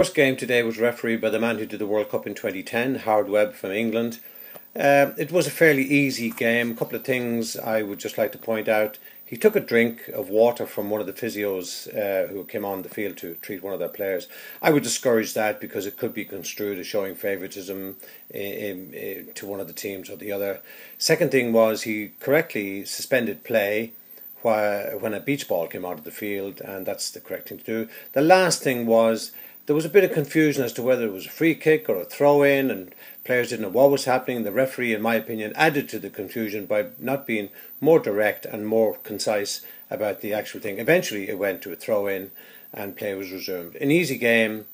First game today was refereed by the man who did the World Cup in 2010, Howard Webb from England. Uh, it was a fairly easy game. A couple of things I would just like to point out. He took a drink of water from one of the physios uh, who came on the field to treat one of their players. I would discourage that because it could be construed as showing favouritism to one of the teams or the other. Second thing was he correctly suspended play when a beach ball came out of the field, and that's the correct thing to do. The last thing was there was a bit of confusion as to whether it was a free kick or a throw in, and players didn't know what was happening. The referee, in my opinion, added to the confusion by not being more direct and more concise about the actual thing. Eventually, it went to a throw in, and play was resumed. An easy game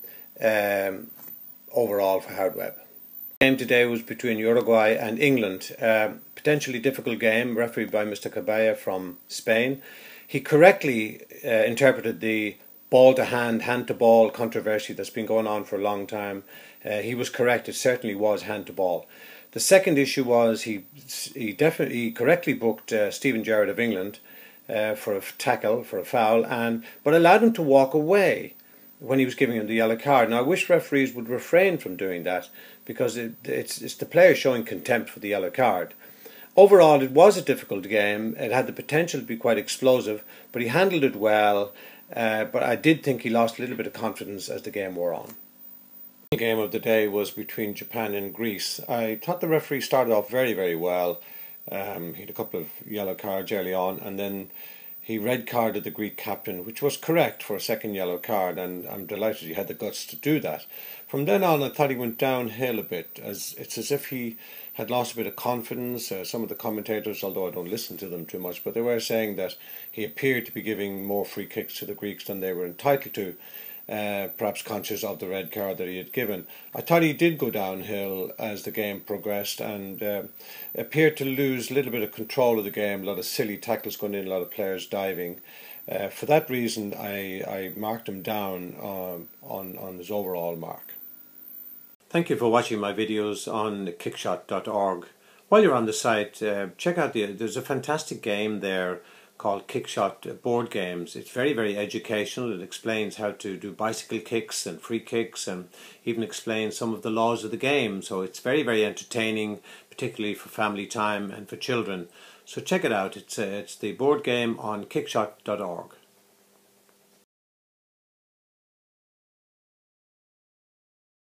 um, overall for Howard Webb. The game today was between Uruguay and England. Um, potentially difficult game, refereed by Mr. Carballo from Spain. He correctly uh, interpreted the ball to hand, hand to ball controversy that's been going on for a long time. Uh, he was correct; it certainly was hand to ball. The second issue was he he definitely correctly booked uh, Steven Gerrard of England uh, for a tackle for a foul, and but allowed him to walk away when he was giving him the yellow card. Now I wish referees would refrain from doing that because it, it's it's the player showing contempt for the yellow card. Overall, it was a difficult game. It had the potential to be quite explosive, but he handled it well. Uh, but I did think he lost a little bit of confidence as the game wore on. The game of the day was between Japan and Greece. I thought the referee started off very, very well. Um, he had a couple of yellow cards early on, and then he red carded the Greek captain, which was correct for a second yellow card, and I'm delighted he had the guts to do that. From then on, I thought he went downhill a bit, as it's as if he had lost a bit of confidence. Uh, some of the commentators, although I don't listen to them too much, but they were saying that he appeared to be giving more free kicks to the Greeks than they were entitled to. Uh, perhaps conscious of the red card that he had given. I thought he did go downhill as the game progressed and uh, appeared to lose a little bit of control of the game. A lot of silly tackles going in, a lot of players diving. Uh, for that reason, I, I marked him down um, on, on his overall mark. Thank you for watching my videos on kickshot.org. While you're on the site, uh, check out the there's a fantastic game there called Kickshot Board Games. It's very, very educational. It explains how to do bicycle kicks and free kicks and even explains some of the laws of the game. So it's very, very entertaining, particularly for family time and for children. So check it out. It's, uh, it's the board game on kickshot.org.